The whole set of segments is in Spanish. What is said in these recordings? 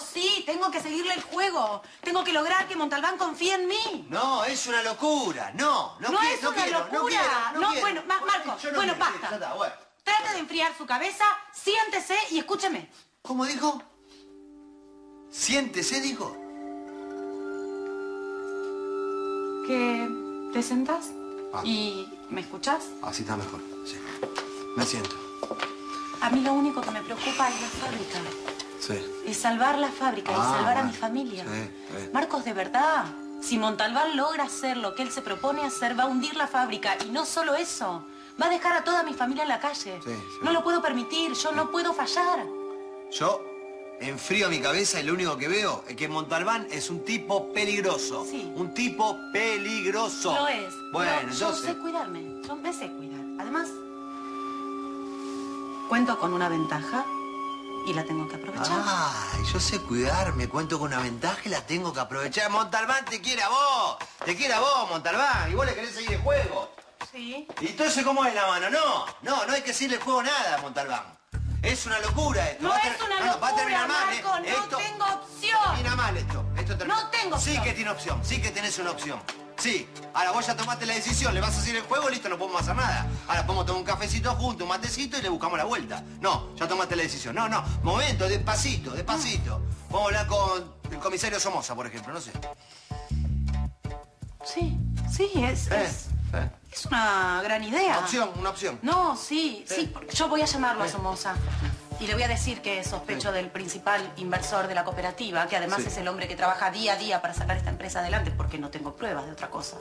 Sí, tengo que seguirle el juego. Tengo que lograr que Montalbán confíe en mí. No, es una locura. No, no, No quiero, es no una quiero, locura. no quiero, no, No, quiero. bueno, Ma- Marcos, Yo no bueno, basta. está, bueno. Trate de enfriar su cabeza, siéntese y escúcheme. ¿Cómo dijo? Siéntese, dijo. ¿Que te sentás? Ah. ¿Y me escuchás? Así está mejor, sí. Me siento. A mí lo único que me preocupa es la fábrica. Sí. Es salvar la fábrica y Ah, salvar a mi familia. Sí, sí. Marcos, de verdad, si Montalbán logra hacer lo que él se propone hacer, va a hundir la fábrica. Y no solo eso, va a dejar a toda mi familia en la calle. No lo puedo permitir, yo no puedo fallar. Yo enfrío mi cabeza y lo único que veo es que Montalbán es un tipo peligroso. Sí. Un tipo peligroso. Lo es. Bueno, Pero yo entonces... sé cuidarme, yo me sé cuidar. Además, cuento con una ventaja y la tengo que aprovechar. Ay, yo sé cuidarme, cuento con una ventaja y la tengo que aprovechar. Montalbán te quiere a vos, te quiere a vos, Montalbán, y vos le querés seguir el juego. Sí. ¿Y entonces cómo es la mano? No, no, no hay que seguirle el juego nada, Montalbán. Es una locura esto. No Va es una no, no, va a terminar locura, mal, ¿eh? No Esto tengo opción. Termina mal esto. esto termina- No tengo Sí opción. que tiene opción, sí que tenés una opción. Sí. Ahora vos ya tomaste la decisión, le vas a seguir el juego, listo, no podemos hacer nada. Ahora podemos tomar un cafecito juntos, un matecito y le buscamos la vuelta. No, ya tomaste la decisión. No, no, momento, despacito, despacito. Vamos a hablar con el comisario Somoza, por ejemplo, no sé. Sí, sí, es, Eh, es, eh. es una gran idea. Una opción, una opción. No, sí, sí, Sí. porque yo voy a llamarlo a Somoza. Y le voy a decir que sospecho del principal inversor de la cooperativa, que además Sí. es el hombre que trabaja día a día para sacar esta empresa adelante, porque no tengo pruebas de otra cosa.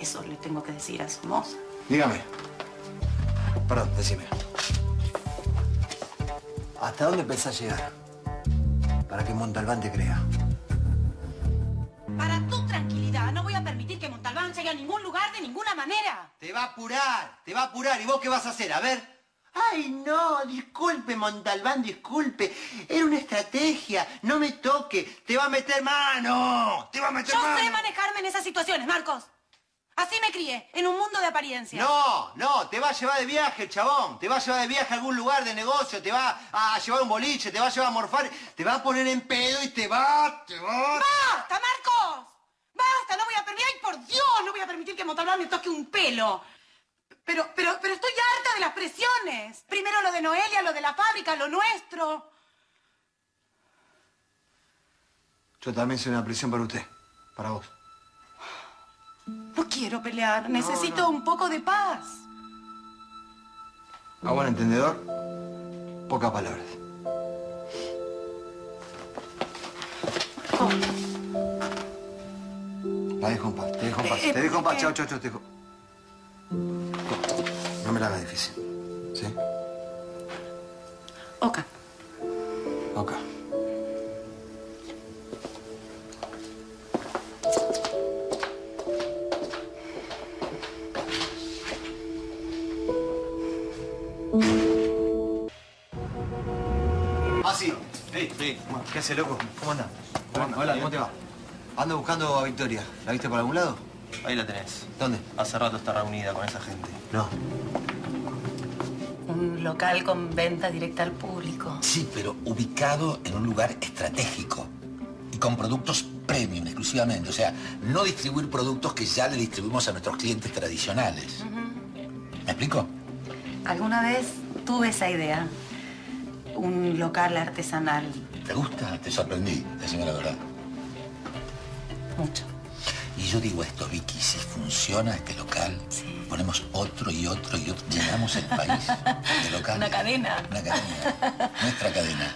Eso le tengo que decir a Somoza. Dígame. Perdón, decime. ¿Hasta dónde pensás llegar? Para que Montalbán te crea. Para tu tranquilidad, no voy a permitir que Montalbán llegue a ningún lugar de ninguna manera. Te va a apurar, te va a apurar. ¿Y vos qué vas a hacer? A ver. Ay, no, disculpe, Montalbán, disculpe. Era una estrategia. No me toque. Te va a meter mano. Te va a meter Yo mano. sé manejarme en esas situaciones, Marcos. Así me crié, en un mundo de apariencia. No, no, te va a llevar de viaje chabón. Te va a llevar de viaje a algún lugar de negocio. Te va a llevar un boliche, te va a llevar a morfar. Te va a poner en pedo y te va, te va. ¡Basta, Marcos! ¡Basta! No voy a permitir, ¡ay, por Dios! No voy a permitir que Montalbán me toque un pelo. Pero, pero, pero estoy harta de las presiones. Primero lo de Noelia, lo de la fábrica, lo nuestro. Yo también soy una prisión para usted, para vos. No quiero pelear. Necesito un poco de paz. A buen entendedor, pocas palabras. La dejo en paz, te dejo en paz, Eh, te dejo en paz, eh. chao, chao, chao, te dejo. Me la hagas difícil, ¿sí? Oka. Ok. Ah, sí. Hey, hey. ¿Qué hace, loco? ¿Cómo andás? Hola, ¿cómo te va? Ando buscando a Victoria. ¿La viste por algún lado? Ahí la tenés. ¿Dónde? Hace rato está reunida con esa gente. No. Local con venta directa al público. Sí, pero ubicado en un lugar estratégico y con productos premium exclusivamente. O sea, no distribuir productos que ya le distribuimos a nuestros clientes tradicionales. ¿Me explico? Alguna vez tuve esa idea. Un local artesanal. ¿Te gusta? Te sorprendí, decime la verdad. Mucho. Y yo digo esto, Vicky, si funciona este local, Sí. ponemos otro y otro y otro, llenamos el país de locales. Una cadena. Una cadena. Nuestra cadena.